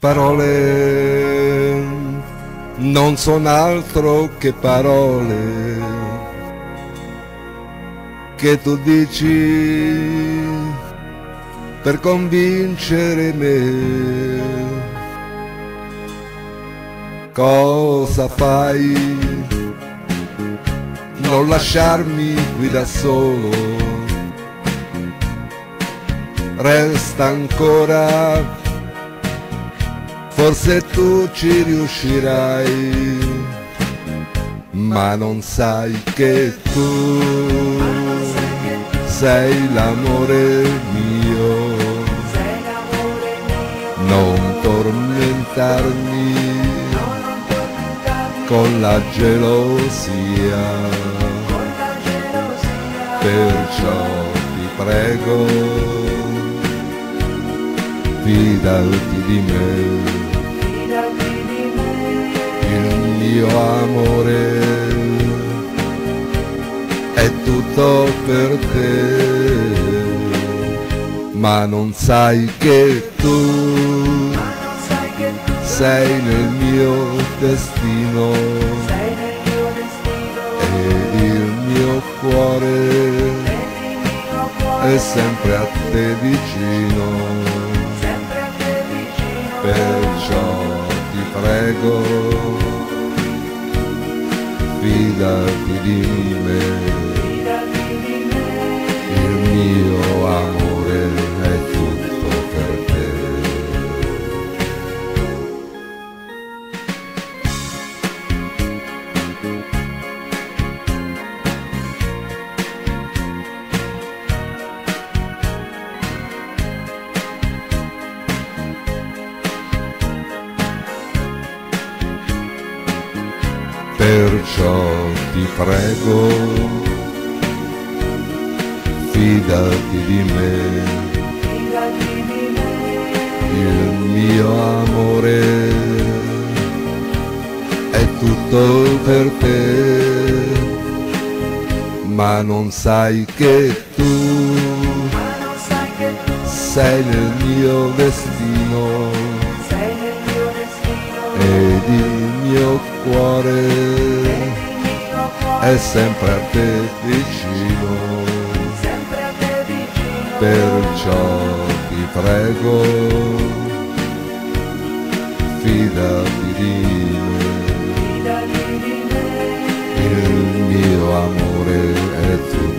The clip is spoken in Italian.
Parole non sono altro che parole che tu dici per convincere me. Cosa fai? Non lasciarmi qui da solo. Resta ancora forse tu ci riuscirai, ma non sai che tu sei l'amore mio, non tormentarmi con la gelosia, perciò ti prego, fidati di me. È tutto per te, ma non sai che tu sei nel mio destino. E il mio cuore è sempre a te vicino, perciò ti prego fidati di me, Perciò ti prego, fidati di me, il mio amore è tutto per te, ma non sai che tu sei nel mio destino. Ed il mio cuore. È sempre a te vicino, perciò ti prego, fidati di me, il mio amore è tuo.